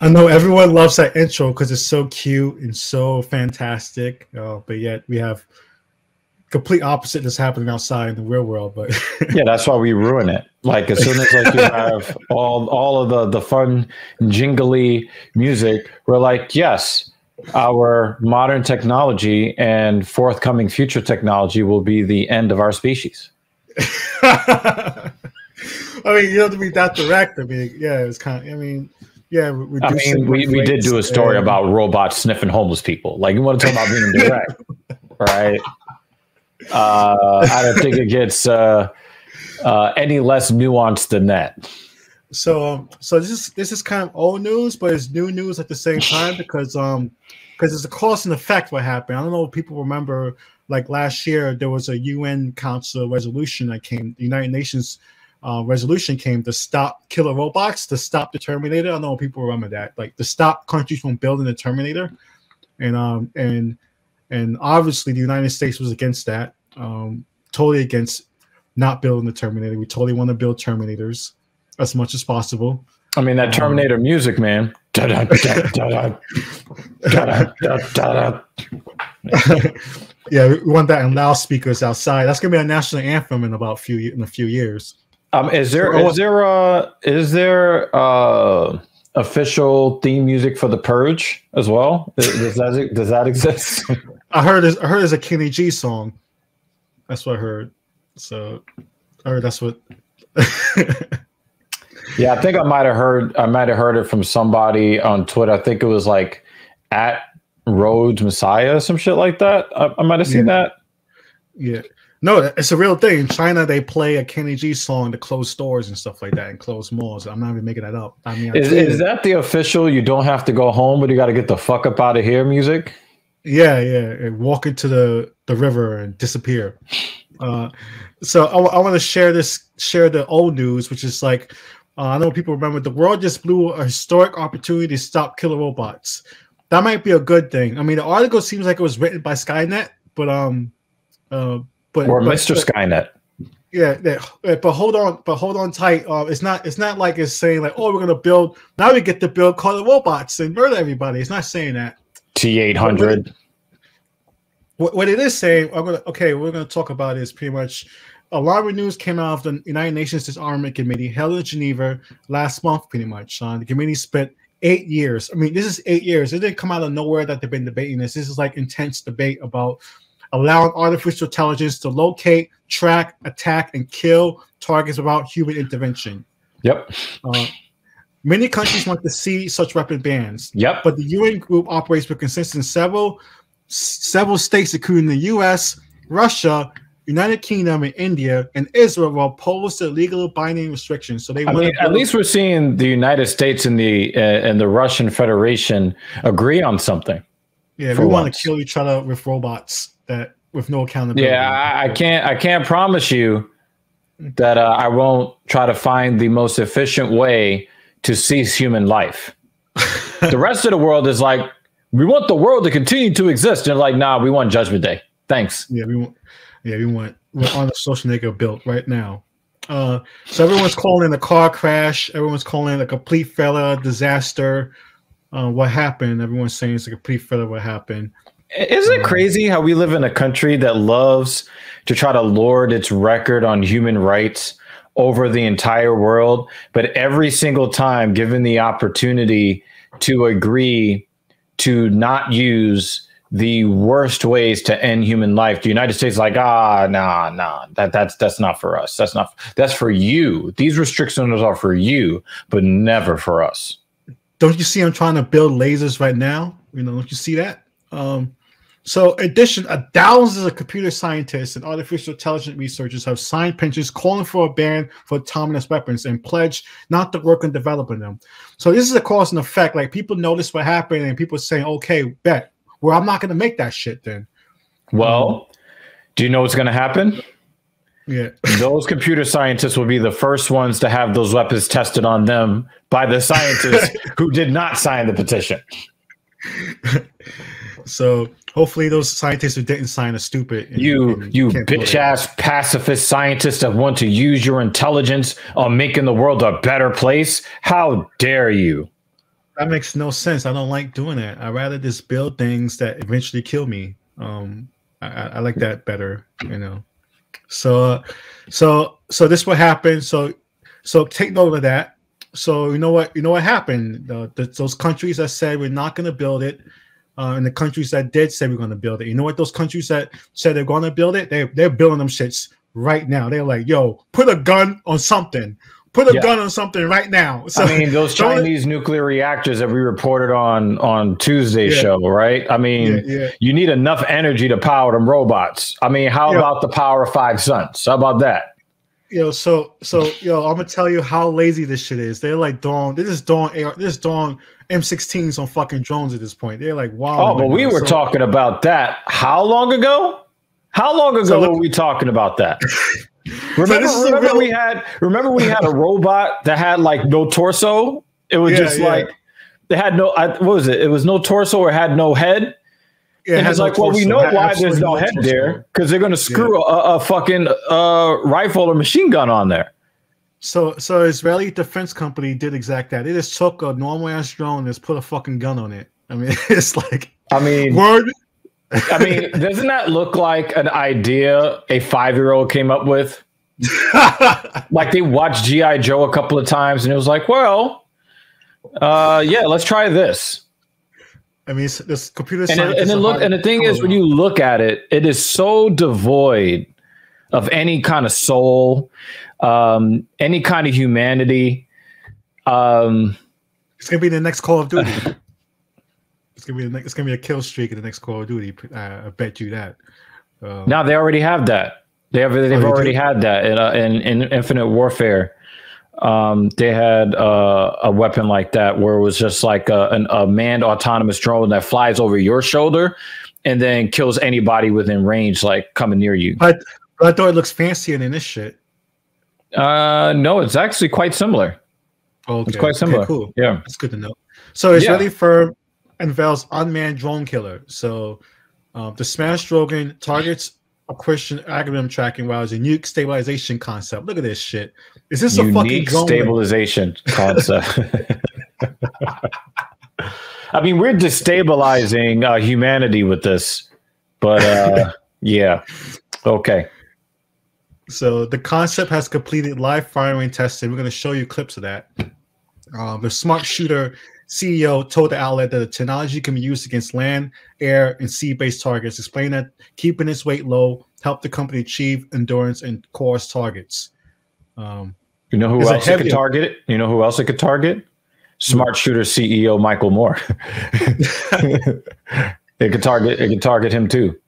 I know everyone loves that intro because it's so cute and so fantastic. Uh, but yet we have complete opposite that's happening outside in the real world. But yeah, that's why we ruin it. Like as soon as like you have all all of the the fun jingly music, we're like, yes, our modern technology and forthcoming future technology will be the end of our species. I mean, you don't have to be that direct. I mean, yeah, it's kind of. I mean, yeah. we, I mean, we, we did do a story and, about robots sniffing homeless people. Like, you want to talk about being direct, right? Uh, I don't think it gets uh, uh, any less nuanced than that. So, um, so this is this is kind of old news, but it's new news at the same time because um, because it's a cause and effect. What happened? I don't know if people remember. Like last year, there was a UN Council resolution that came. The United Nations uh, resolution came to stop killer robots, to stop the Terminator. I don't know if people remember that, like to stop countries from building the Terminator, and um and and obviously the United States was against that, um, totally against not building the Terminator. We totally want to build Terminators as much as possible. I mean that um, Terminator um, music, man. yeah, we want that in loudspeakers outside. That's gonna be a national anthem in about a few in a few years. Um, is there so, is there uh is there uh official theme music for the Purge as well? Does that does that exist? I heard I heard it's a Kenny G song. That's what I heard. So, or that's what. yeah, I think I might have heard. I might have heard it from somebody on Twitter. I think it was like at Rhodes Messiah, some shit like that. I, I might have seen yeah. that. Yeah. No, it's a real thing. In China, they play a Kenny G song to close stores and stuff like that and close malls. I'm not even making that up. I mean, is, is that the official? You don't have to go home, but you got to get the fuck up out of here music. Yeah, yeah. Walk into the the river and disappear. Uh, so I, I want to share this, share the old news, which is like uh, I know people remember the world just blew a historic opportunity to stop killer robots. That might be a good thing. I mean, the article seems like it was written by Skynet, but um, uh, but or but, Mr. Skynet. Yeah, yeah, but hold on, but hold on tight. Uh, it's not, it's not like it's saying like, oh, we're gonna build now. We get to build killer robots and murder everybody. It's not saying that. T eight hundred. What it is saying, I'm gonna okay, we're gonna talk about is pretty much a lot of news came out of the United Nations Disarmament Committee held in Geneva last month, pretty much. Uh, the committee spent eight years. I mean, this is eight years. It didn't come out of nowhere that they've been debating this. This is like intense debate about allowing artificial intelligence to locate, track, attack, and kill targets without human intervention. Yep. Uh, many countries want to see such weapon bans. Yep. But the UN group operates with consensus in several several states, including the U.S., Russia, United Kingdom, and India, and Israel, will oppose the legal binding restrictions. So they. I mean, at least we're seeing the United States and the uh, and the Russian Federation agree on something. Yeah, we want to kill each other with robots that with no accountability. Yeah, I, I can't. I can't promise you that uh, I won't try to find the most efficient way to cease human life. the rest of the world is like, we want the world to continue to exist. And like, nah, we want Judgment Day. Thanks. Yeah, we want. Yeah, we want. We're on the Schwarzenegger built right now. Uh, so everyone's calling a car crash. Everyone's calling a complete failure, disaster. Uh, what happened? Everyone's saying it's a complete failure. What happened? Isn't it crazy how we live in a country that loves to try to lord its record on human rights over the entire world, but every single time given the opportunity to agree to not use the worst ways to end human life. The United States like, ah, nah, nah, that that's that's not for us. That's not that's for you. These restrictions are for you, but never for us. Don't you see I'm trying to build lasers right now? You know, don't you see that? Um, so, in addition, uh, thousands of computer scientists and artificial intelligence researchers have signed petitions calling for a ban for autonomous weapons and pledged not to work on developing them. So, this is a cause and effect. Like people notice what happened, and people saying, "Okay, bet. Well, I'm not going to make that shit then." Well, um, do you know what's going to happen? Yeah, those computer scientists will be the first ones to have those weapons tested on them by the scientists who did not sign the petition. so Hopefully, those scientists who didn't sign are stupid. And, you, and you bitch ass pacifist scientists that want to use your intelligence on making the world a better place. How dare you? that makes no sense. I don't like doing that. I rather just build things that eventually kill me. Um, I, I like that better, you know. So, so, so this what happened. So, so take note of that. So you know what you know what happened. The, the, those countries that said we're not going to build it, uh, and the countries that did say we're going to build it. You know what? Those countries that said they're going to build it, they they're building them shits right now. They're like, yo, put a gun on something. Put a yeah. gun on something right now. So, I mean, those Chinese nuclear reactors that we reported on on Tuesday's yeah. show, right? I mean, yeah, you need enough energy to power them robots. I mean, how about the power of five suns? How about that? Yo, so so yo, I'm gonna tell you how lazy this shit is. They're like doing this is doing AR, doing M16s on fucking drones at this point. They're like, wow. Oh, but we were so, talking about that how long ago? How long ago so, were we talking about that? remember, so remember real... we had remember we had a robot that had like no torso. It was yeah, just yeah. like they had no. I, what was it? It was no torso or had no head. Yeah, and it's like, well, we know why there's no head there because they're going to screw yeah. a, a, fucking uh, rifle or machine gun on there. So, so Israeli defense company did exact that. They just took a normal ass drone and just put a fucking gun on it. I mean, it's like, I mean, word. I mean, doesn't that look like an idea a five year old came up with? like they watched GI Joe a couple of times and it was like, well, uh, yeah, let's try this. I mean, this computer and, it, and then look, and the thing is, when you look at it, it is so devoid of any kind of soul, um, any kind of humanity. Um, it's gonna be the next Call of Duty. it's gonna be the next, it's gonna be a kill streak in the next Call of Duty. Uh, I bet you that. Um, now they already have that. They have. They've oh, already had that in, uh, in, in Infinite Warfare um, they had uh, a weapon like that where it was just like a, an, a manned autonomous drone that flies over your shoulder and then kills anybody within range, like coming near you. But, but I thought it looks fancier than this shit. Uh, no, it's actually quite similar. Okay. It's quite similar. Okay, cool. Yeah, it's good to know. So it's yeah. really for unveils unmanned drone killer. So um, the smash drone targets acquisition algorithm tracking while it's a nuke stabilization concept. Look at this shit. Is this Unique a fucking stabilization concept? I mean, we're destabilizing uh, humanity with this, but uh, yeah, okay. So the concept has completed live firing testing. We're going to show you clips of that. Um, the smart shooter CEO told the outlet that the technology can be used against land, air, and sea-based targets, explaining that keeping its weight low helped the company achieve endurance and course targets. Um, you know who else it could target? You know who else it could target? Smart shooter CEO Michael Moore. it could target. It could target him too.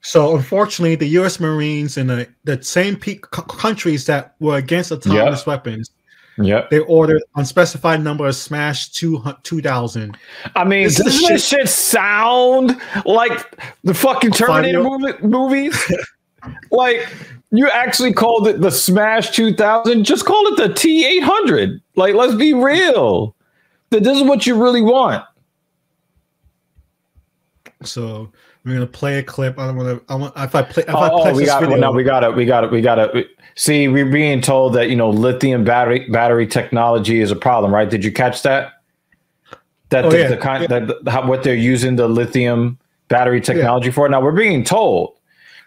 So unfortunately, the U.S. Marines and the, the same countries that were against autonomous yep. weapons yeah. They ordered unspecified number of Smash 2, 2000. I mean, this doesn't this shit sound like the fucking Terminator movie, movies? like, you actually called it the Smash 2000. Just call it the T800. Like, let's be real. That this is what you really want. So we're gonna play a clip. I don't want to. I want if I play. If oh, I play oh, we got. Video, no, we got it. We got it. We got it. See, we're being told that you know lithium battery battery technology is a problem, right? Did you catch that? That oh, the, yeah. the kind yeah. that how, what they're using the lithium battery technology yeah. for. Now we're being told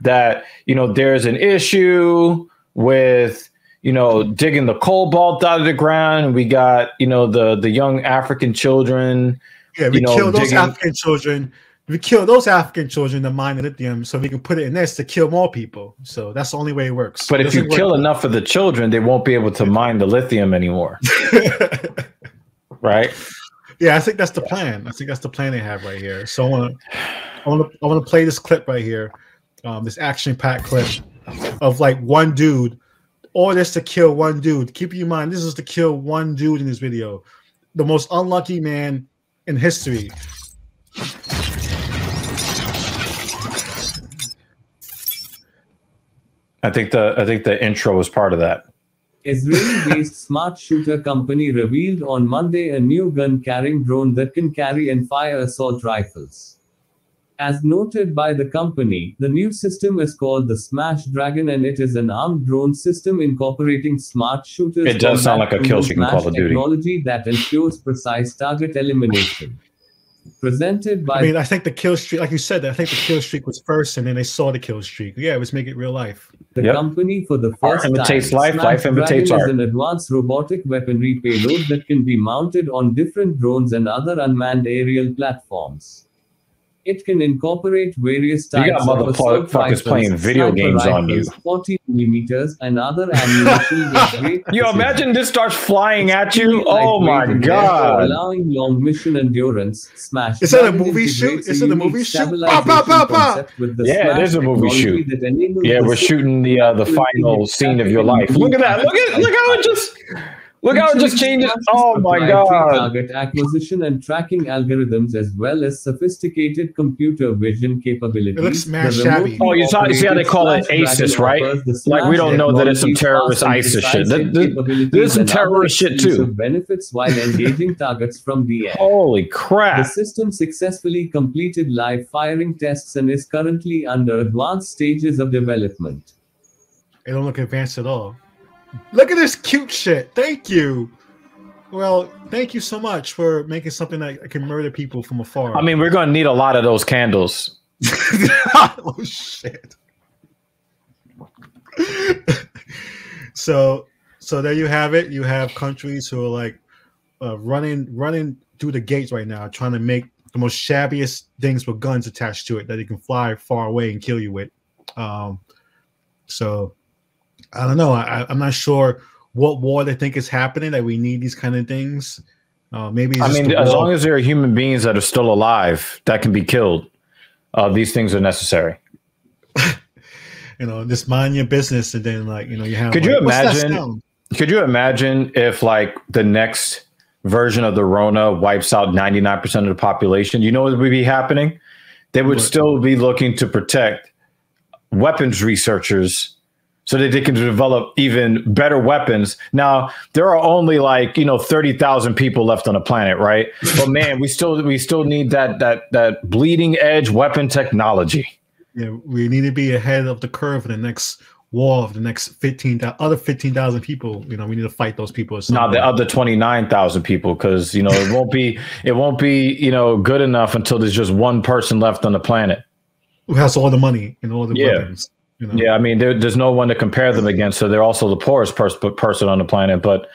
that you know there's an issue with you know digging the cobalt out of the ground, we got you know the the young African children. Yeah, we you know, kill those digging, African children we kill those African children to mine the lithium so we can put it in this to kill more people. So that's the only way it works. But it if you kill enough of the children, they won't be able to mine the lithium anymore. right? Yeah, I think that's the plan. I think that's the plan they have right here. So I want to, I want to, I want to play this clip right here, um, this action-packed clip of like one dude, all this to kill one dude. Keep in mind, this is to kill one dude in this video, the most unlucky man in history. I think the I think the intro was part of that. Israeli-based smart shooter company revealed on Monday a new gun-carrying drone that can carry and fire assault rifles. As noted by the company, the new system is called the Smash Dragon and it is an armed drone system incorporating smart shooters. It does sound like a kill streak in Call of Duty. Technology that ensures precise target elimination. Presented by I mean, I think the kill streak, like you said, I think the kill streak was first, and then they saw the kill streak. Yeah, let's make it real life. the Yep. company for the Art first imitates time. life, Smash life imitates Dragon art. is an advanced robotic weaponry payload that can be mounted on different drones and other unmanned aerial platforms. It can incorporate various You types got of assault motherfuckers rifles, playing video sniper games on rifles, you. 40 millimeters, and other ammunition You imagine this starts flying at you. Oh my lightweight and therefore god! Allowing long mission endurance. Smash. Is that a movie shoot? Is it a movie shoot? stabilization Bah, bah, bah, bah. concept with the Yeah, it Smash is a movie shoot. Yeah, we're shooting the uh, the final scene of your life. Look at that! Look at look how it just look how it just changes. Oh my god! Target acquisition and tracking algorithms, as well as sophisticated computer vision capabilities. It looks mad shabby. Oh, you saw- you see how they call it operated ASIS, right? Like, we don't know that it's some terrorist ISIS shit. Th- hit there's some terrorist shit, too. Benefits while engaging targets from the air. Holy crap. The system successfully completed live firing tests and is currently under advanced stages of development. It don't look advanced at all. Look at this cute shit. Thank you. Well, thank you so much for making something that can murder people from afar. I mean, we're gonna need a lot of those candles. oh shit. so so there you have it. You have countries who are like uh, running running through the gates right now, trying to make the most shabbiest things with guns attached to it that they can fly far away and kill you with. Um, so I don't know. I, I'm not sure what war they think is happening that we need these kind of things. Uh, maybe it's I mean, as long as there are human beings that are still alive that can be killed, uh, these things are necessary. you know, just mind your business, and then like you know, you have. Could you like, "What's that imagine- Could you imagine if like the next version of the Rona wipes out 99% of the population? You know what would be happening? They would What? still be looking to protect weapons researchers so that they can develop even better weapons. Now, there are only like, you know, 30,000 people left on the planet, right? But man, we still we still need that that that bleeding edge weapon technology. Yeah, we need to be ahead of the curve for the next war of the next fifteen thou- other fifteen thousand people. You know, we need to fight those people. not the other 29,000 people because you know it won't be it won't be you know good enough until there's just one person left on the planet who has all the money and all the Yeah. weapons. You know? yeah i mean there, there's no one to compare them against so they're also the poorest pers- person on the planet but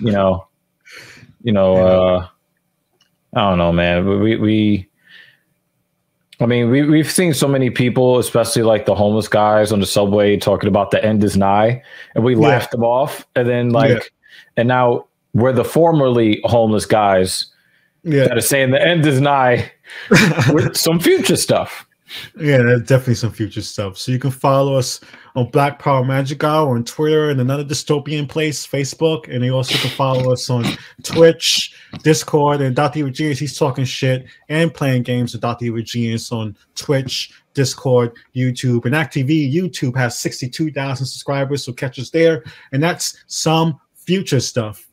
you know you know uh i don't know man we we I mean, we, we've seen so many people, especially like the homeless guys on the subway, talking about the end is nigh, and we Yeah. laughed them off. And then, like, Yeah. and now we're the formerly homeless guys yeah, that are saying the end is nigh with some future stuff. Yeah. There's definitely some future stuff. So you can follow us on Black Power Magic Hour on Twitter and another dystopian place, Facebook, and you also can follow us on Twitch, Discord, and Dr. Genius. He's talking shit and playing games with Dr. Genius on Twitch, Discord, YouTube, and ActTV. YouTube has 62,000 subscribers, so catch us there. And that's some future stuff.